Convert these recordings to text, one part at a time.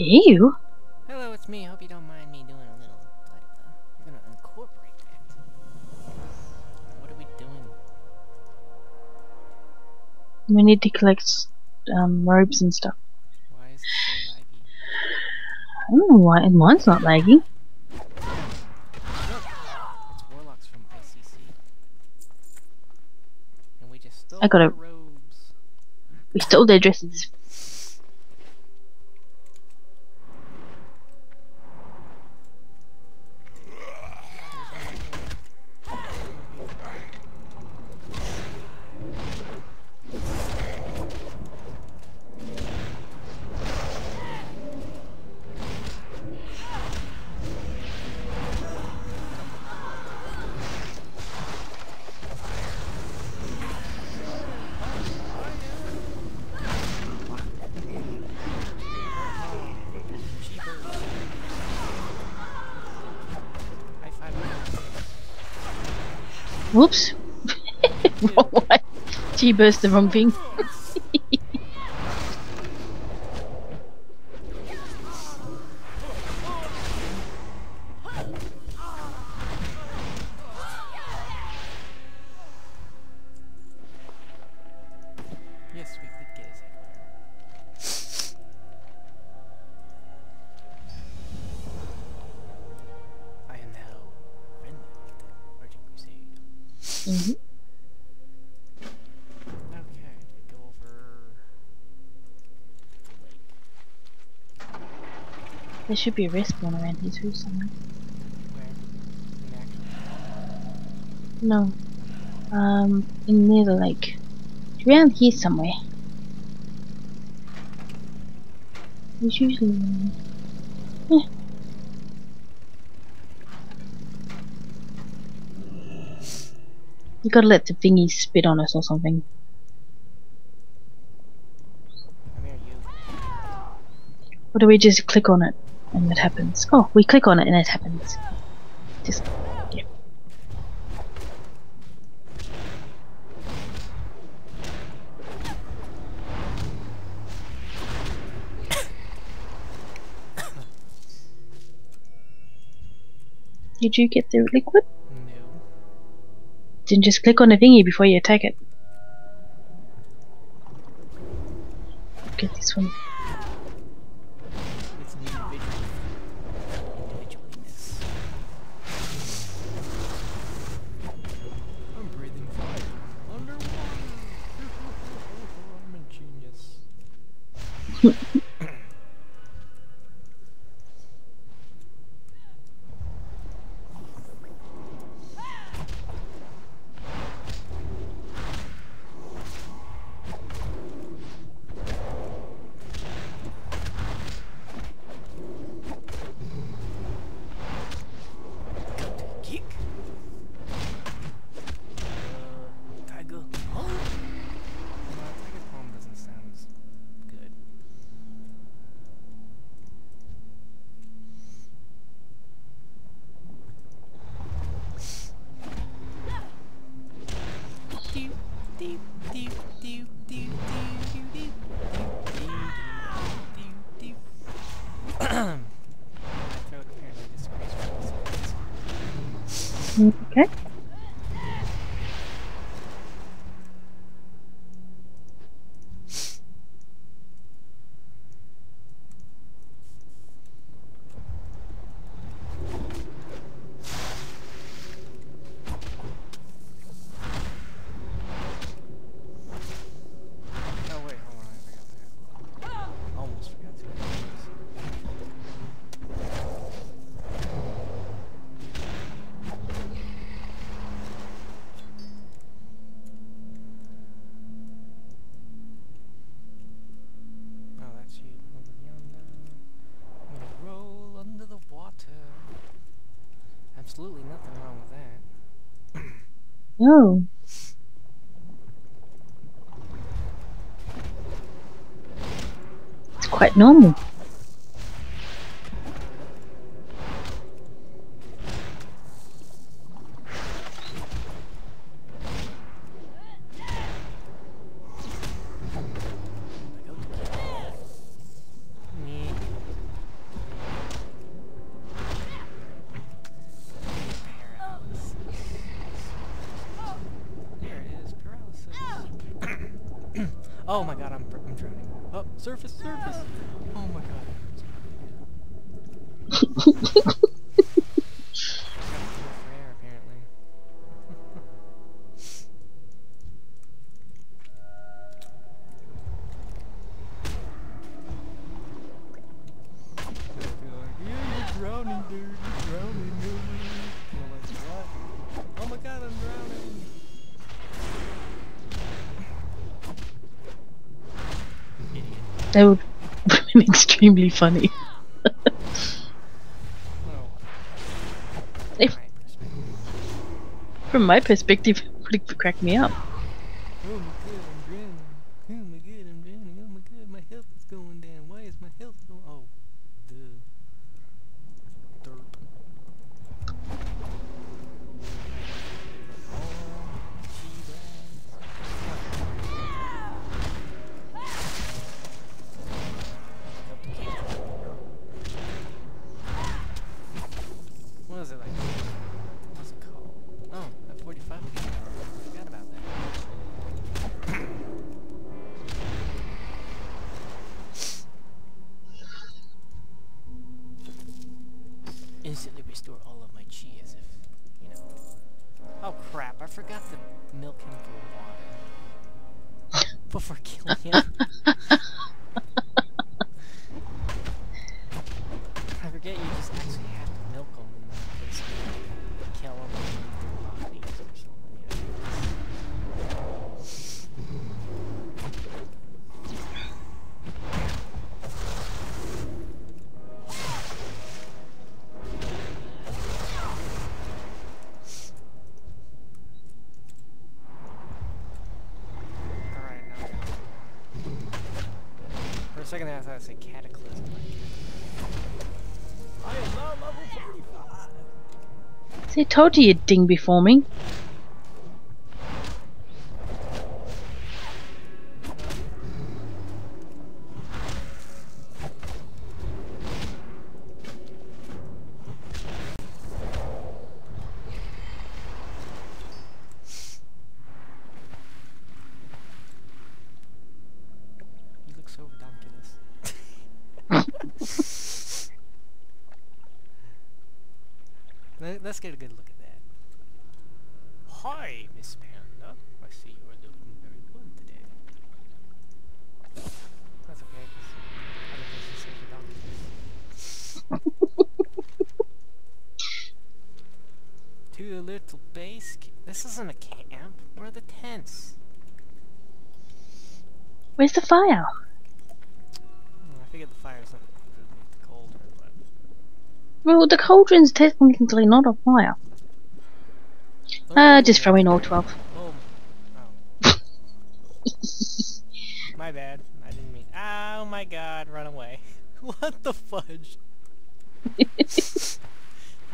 Ew. Hello, it's me. Hope you don't mind me doing a little. But, uh, we're gonna incorporate that. What are we doing? We need to collect um, robes and stuff. Why is it so laggy? I don't know why, and mine's not laggy. It's warlocks from ICC. And we just stole I got robes. We stole their dresses. Whoops. She burst the wrong thing. Crusade. hmm Okay, we go over the lake. There should be a respawn around here too somewhere. Where? In No. Um, in near the lake. It's around here somewhere. There's usually You gotta let the thingy spit on us or something. Or do we just click on it and it happens? Oh, we click on it and it happens. Just. Did you get the liquid? Then just click on the thingy before you attack it. Get this one. Okay. Oh. It's quite normal. Oh my god, I'm, I'm drowning. Oh, surface, surface! Oh my god. That would have been extremely funny. If- From my perspective, it would have cracked me up. Before killing him. Second there I thought it said cataclysm. I am now level 35! See, I told you you'd ding before me. Let's get a good look at that. Hi, Miss Panda. I see you are looking very good today. That's okay, 'cause other places say ridiculous. to the little base. This isn't a camp. Where are the tents? Where's the fire? Hmm, I figured the fire's not the colder, but Well, the cauldron's technically not on fire. Ah, just Oh, throw in all 12. Oh. oh. My bad. I didn't mean. Oh my god, run away. what the fudge?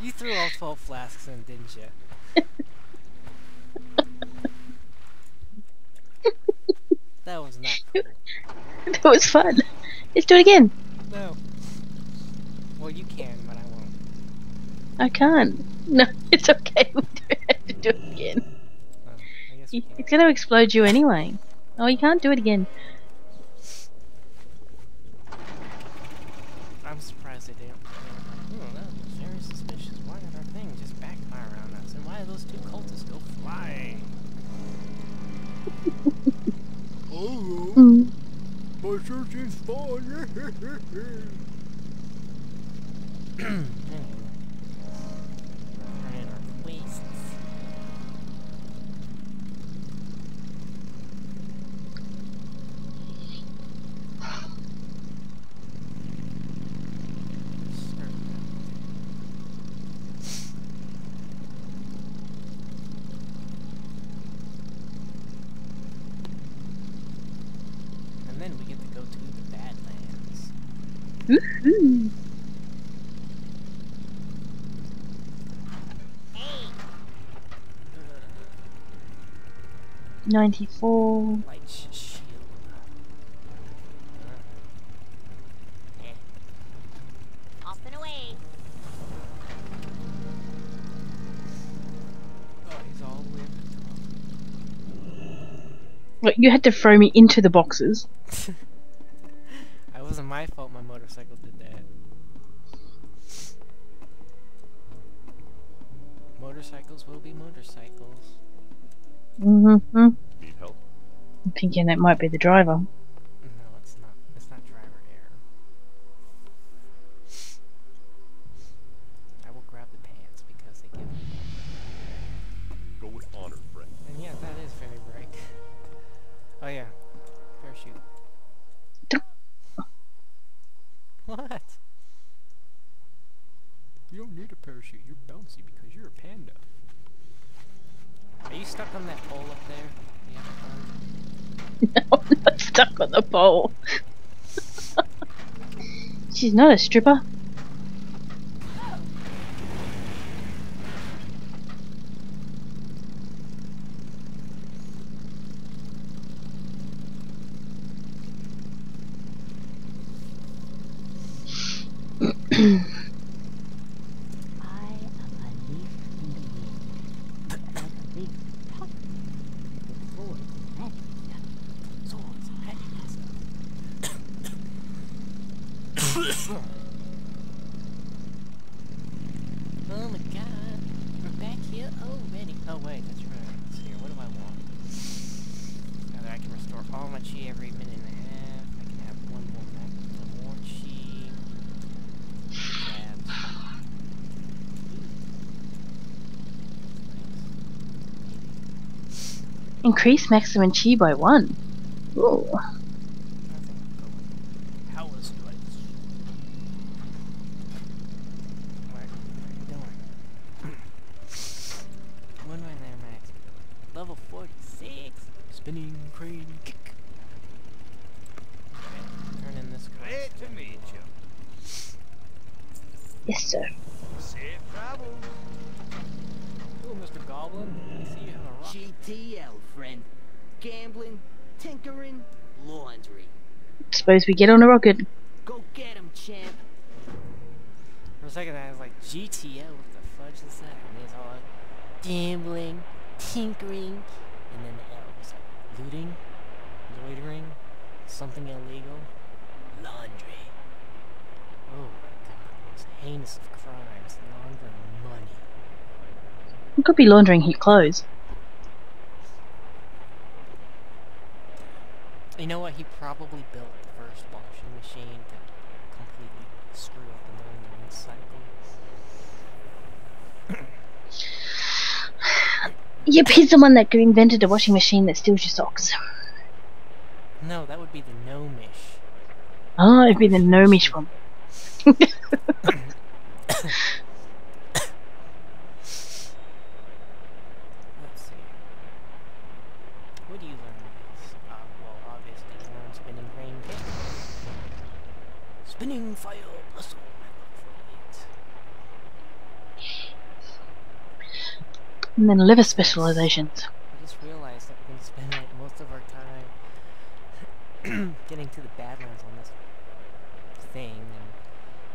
you threw all 12 flasks in, didn't you? that was not cool. that was fun. Let's do it again. No. Well, you can, but I won't. I can't. No, it's okay. We don't have to do it again. I guess we Y- can. It's gonna explode you anyway. Oh, you can't do it again. I'm surprised they didn't. they were like, Oh, that was very suspicious. Why did our thing just backfire on us? And why did those two cultists go flying? oh, Mm. my search is fun. 94. Look, you had to throw me into the boxes. it wasn't my fault my motorcycle did that. Motorcycles will be motorcycles. Mm-hmm. Need help? I'm thinking it might be the driver. Pole up there? Fun? No, I'm not stuck on the pole. She's not a stripper. I am a leaf in the wind, like a big top with swords and magic Swords and magic oh my god, we're back here already. Oh wait, that's right. Let's see here. What do I want? Either I can restore all my chi every minute and a half. I can have one more max, one more chi. Grab. Increase maximum chi by one. Ooh. I think I'll go with power strikes. What are you doing? One right there, Max. Level 46. Spinning crane kick. Okay, turn in this car. Great to meet you. Yes, sir. Safe travels. Hello, Mr. Goblin. I see you have a rock. GTL, friend. Gambling, tinkering, laundry. Suppose we get on a rocket. Go get 'em, champ. For a second, I was like, GTO, what the fudge is that? And it's all like, gambling, tinkering, and then the L was like, looting, loitering, something illegal, laundry. Oh my god, most heinous of crimes, laundering money. We could be laundering his clothes. You know what? He probably built the first washing machine to completely screw up the laundering cycle. Yep, he's the one that invented a washing machine that steals your socks. No, that would be the gnomish. Oh, it'd be the gnomish one. Let's see. What do you learn in this? Uh, well, obviously you learn spinning crane kick. Spinning fire blossom. And then liver specializations. I just realized that we're going to spend like most of our time getting to the Badlands on this thing, and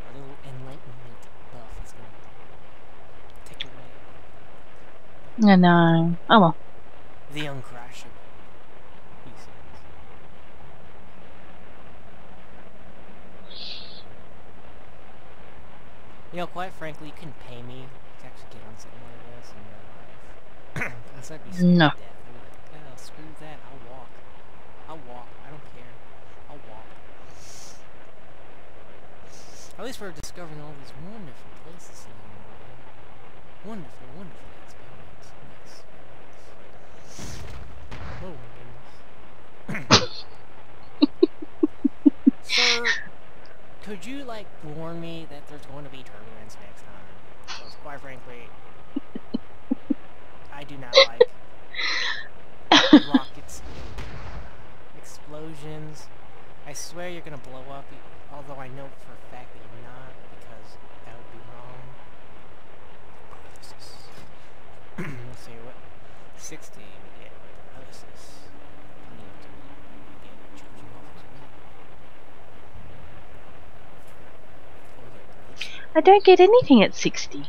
our little enlightenment buff is going to take away I know. Oh well. the. He You know, quite frankly, you can pay me to actually get on something like this in real life. Because I'd be scared No. to death. I'd be like, oh, screw that, I'll walk. I'll walk. I don't care. I'll walk. At least we're discovering all these wonderful places along the way. Wonderful, wonderful could you like warn me that there's going to be turbulence next time? Because quite frankly, I do not like rockets, explosions. I swear you're gonna blow up, although I know for a fact that you're not, because that would be wrong. Let's see, what? 60, we get paralysis. Plenty of time. We get charging ox as well. Oh, we get glitch. I don't get anything at 60.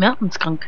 merkenskrank.